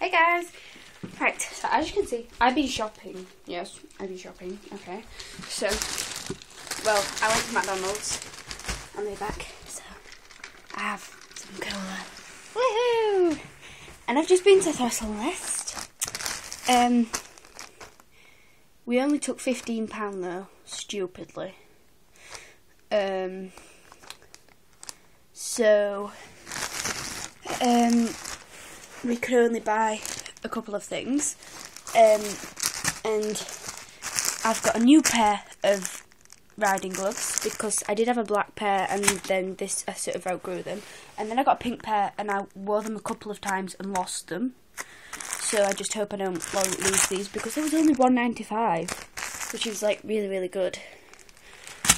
Hey guys! Right, so as you can see, I've been shopping. Yes, I've been shopping. Okay. So, well, I went to McDonald's on the way back, so I have some cola. Woohoo! And I've just been to Throstle Nest. Um, we only took £15 though, stupidly. Um, so, um, we could only buy a couple of things. Um, and I've got a new pair of riding gloves because I did have a black pair and then this I sort of outgrew them. And then I got a pink pair and I wore them a couple of times and lost them. So I just hope I don't lose these because it was only one ninety five, which is like really really good.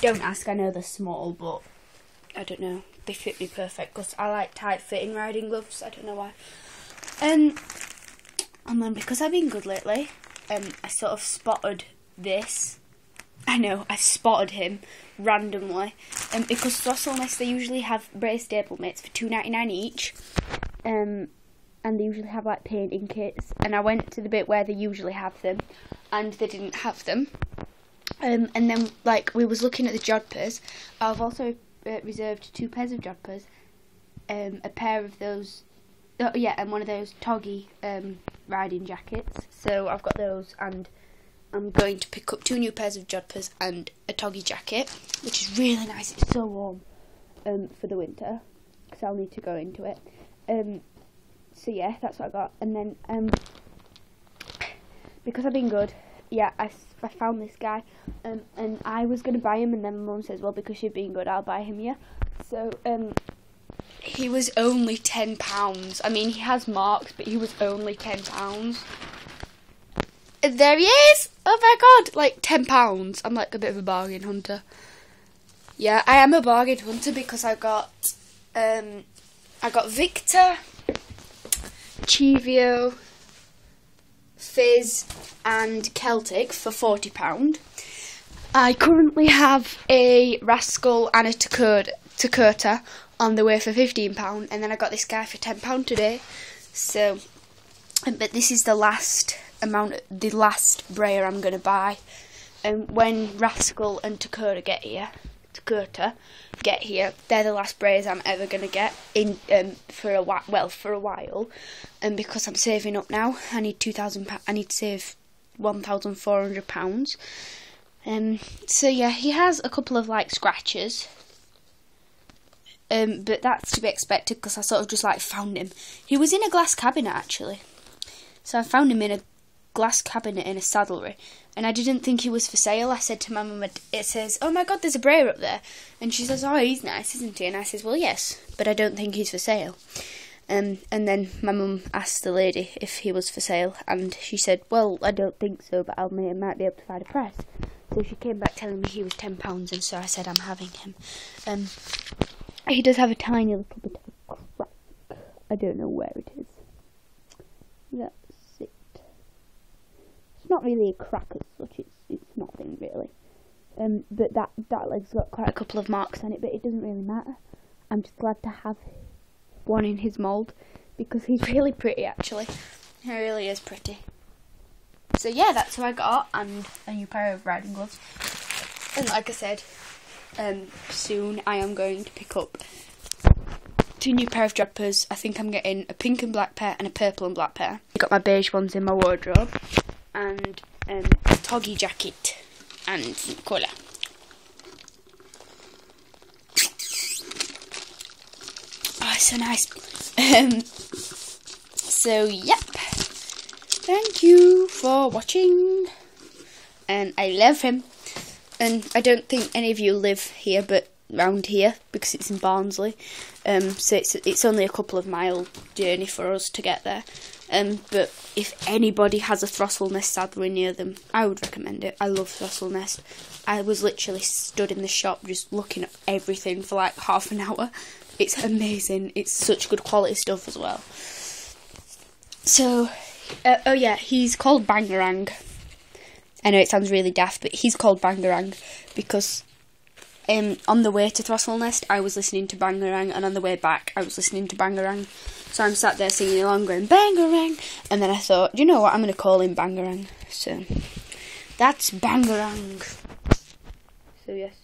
Don't ask, I know they're small, but I don't know. They fit me perfect because I like tight fitting riding gloves. I don't know why. Um, and then because I've been good lately, um, I sort of spotted this. I know I spotted him randomly, um, because Throstle Nest they usually have Breyer Stablemates for two ninety nine each, um, and they usually have like painting kits. And I went to the bit where they usually have them, and they didn't have them. Um, and then like we was looking at the jodhpurs. I've also uh, reserved two pairs of jodhpurs, um, a pair of those Oh, yeah, and one of those Toggi um, riding jackets. So I've got those, and I'm going to pick up two new pairs of jodhpurs and a Toggi jacket, which is really nice. It's so warm um, for the winter, because I'll need to go into it. Um, so yeah, that's what I got. And then um, because I've been good, yeah, I, I found this guy, um, and I was gonna buy him, and then mum says, well, because you've been good, I'll buy him. Yeah. So um, he was only ten pounds. I mean, he has marks, but he was only ten pounds. There he is! Oh my god, like ten pounds. I'm like a bit of a bargain hunter. Yeah, I am a bargain hunter because I got, um, I got Victor, Chivio, Fizz, and Celtic for forty pound. I currently have a Rascal and a Takota, Takota on the way for £15 and then I got this guy for £10 today. So, but this is the last amount, the last Breyer I'm going to buy. And when Rascal and Takota get here, Takota get here, they're the last Breyers I'm ever going to get in um, for a while. Well, for a while, and because I'm saving up now, I need two thousand. I need to save one thousand four hundred pounds. Um. So yeah, he has a couple of like scratches um, but that's to be expected because I sort of just like found him. He was in a glass cabinet actually, so I found him in a glass cabinet in a saddlery, and I didn't think he was for sale. I said to my mum, "It says, oh my god, there's a Breyer up there," and she says, "Oh, he's nice, isn't he?" And I says, "Well, yes, but I don't think he's for sale." Um, and then my mum asked the lady if he was for sale, and she said, "Well, I don't think so, but I might be able to find a price." So she came back telling me he was ten pounds, and so I said, "I'm having him." Um, he does have a tiny little bit of a crack. I don't know where it is. That's it. It's not really a crack as such. It's it's nothing really. Um, but that that leg's got quite a couple of marks on it, but it doesn't really matter. I'm just glad to have one in his mould because he's really pretty actually. He really is pretty. So yeah, that's what I got, and a new pair of riding gloves. And like I said, um, soon I am going to pick up two new pair of jumpers. I think I'm getting a pink and black pair and a purple and black pair. I got my beige ones in my wardrobe and um, a Toggi jacket and some cola. Oh, so nice. Um, so, yep. Thank you for watching. And I love him. And I don't think any of you live here, but round here because it's in Barnsley. Um, so it's it's only a couple of mile journey for us to get there. Um, but if anybody has a Throstle Nest saddlery near them, I would recommend it. I love Throstle Nest. I was literally stood in the shop just looking at everything for like half an hour. It's amazing. It's such good quality stuff as well. So, uh, oh yeah, he's called Bangarang. I know it sounds really daft, but he's called Bangarang because um, on the way to Throstle Nest, I was listening to Bangarang, and on the way back, I was listening to Bangarang. So I'm sat there singing along, going Bangarang, and then I thought, you know what, I'm going to call him Bangarang. So that's Bangarang. So yes.